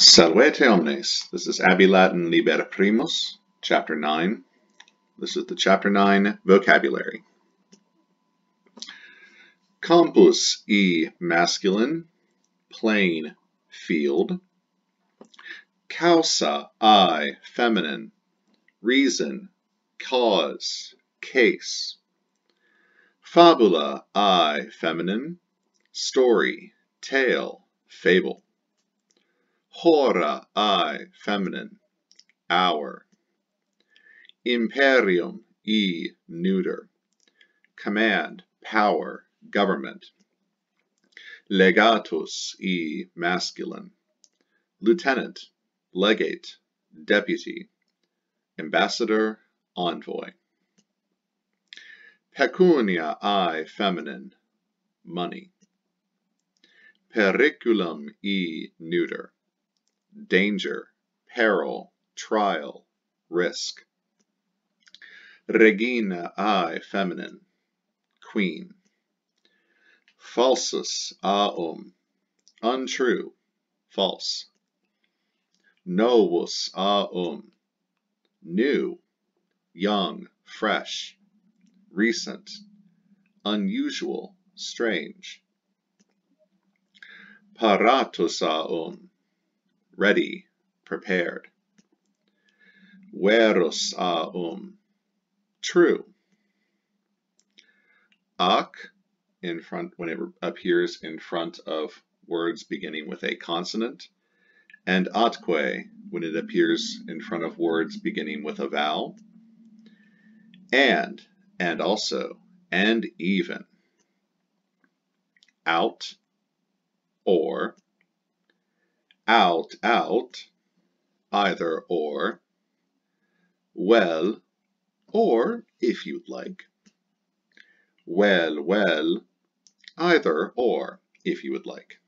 Salvete omnes. This is Abbey Latin Liber Primus, chapter 9. This is the chapter 9 vocabulary. Campus e masculine, plain, field. Causa I feminine, reason, cause, case. Fabula I feminine, story, tale, fable. Hora I feminine, hour. Imperium e neuter, command, power, government. Legatus e masculine, lieutenant, legate, deputy, ambassador, envoy. Pecunia I feminine, money. Periculum e neuter, danger, peril, trial, risk. Regina I feminine, queen. Falsus aum, untrue, false. Novus aum, new, young, fresh, recent, unusual, strange. Paratus aum, ready, prepared. Verus aum, true. Ac, in front when it appears in front of words beginning with a consonant, and atque when it appears in front of words beginning with a vowel, and, and also, and even. Aut, or, aut, aut, either or, vel, or if you'd like. Vel, vel, either or if you would like.